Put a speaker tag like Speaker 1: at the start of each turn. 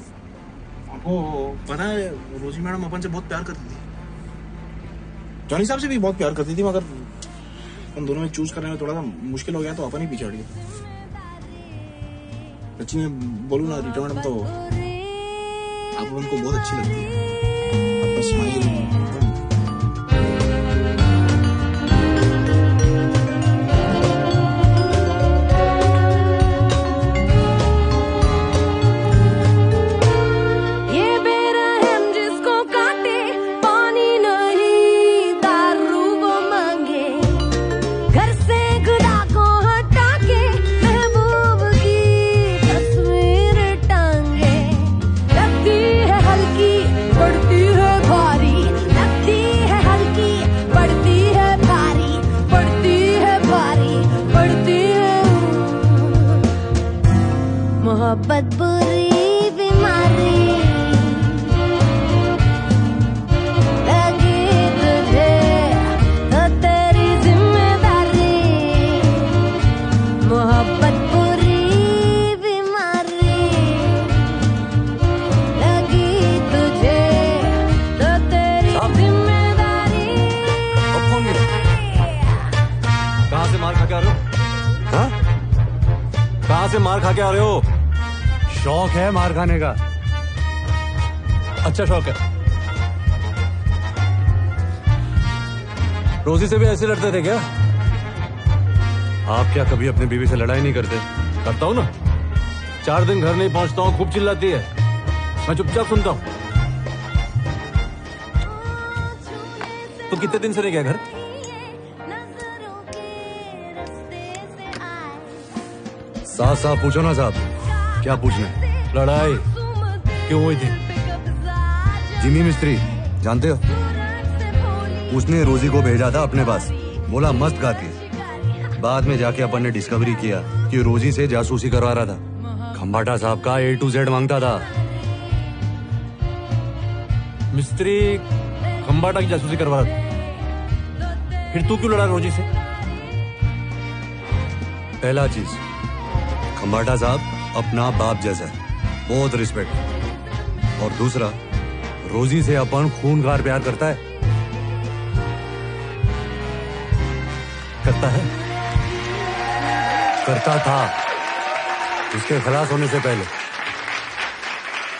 Speaker 1: आपको पता है रोजी मैडम अपन से बहुत प्यार करती थी। जॉनी साहब से भी बहुत प्यार करती थी मगर उन दोनों में चूज़ करने में थोड़ा सा मुश्किल हो गया तो अपन ही पीछे हट अच्छी सच्ची में बोलूँ ना रिटर्न तो आप उनको बहुत अच्छी लगती है।
Speaker 2: मोहब्बत बुरी बीमारी। लगी तुझे तो तेरी ज़िम्मेदारी। मोहब्बत बुरी बीमारी। लगी तुझे तो तेरी ज़िम्मेदारी।
Speaker 3: कहाँ से मार खा के आ रहे हो? हाँ? कहाँ से मार खा के आ रहे हो?
Speaker 4: शौक है मार खाने का।
Speaker 3: अच्छा शौक है। रोजी से भी ऐसे लड़ते थे क्या?
Speaker 4: आप क्या कभी अपनी बीवी से लड़ाई नहीं करते?
Speaker 3: करता हूँ ना। चार दिन घर नहीं पहुँचता हूँ, खूब चिल्लाती है। मैं चुपचाप सुनता हूँ। तो कितने दिन से नहीं गया घर?
Speaker 4: साफ़ साफ़ पूछो ना साहब। क्या पूछना है?
Speaker 3: लड़ाई? क्यों हुई थी?
Speaker 4: जिमी मिस्त्री, जानते हो? उसने रोजी को भेजा था अपने पास। बोला, मस्त गाती है बाद में जाके अपन ने डिस्कवरी किया कि रोजी से जासूसी करवा रहा था। खम्बाटा साहब का ए टू जेड माँगता था।
Speaker 3: मिस्त्री खम्बाटा की जासूसी करवा रहा था। फिर तू क्यों लड़ा रोजी से?
Speaker 4: पहला चीज़ खम्बाटा साहब अपना बाप जैसा है। बहुत रिस्पेक्ट और दूसरा, रोजी से अपन खूनगार प्यार करता है।
Speaker 3: करता है?
Speaker 4: करता था। उसके खलास होने से पहले।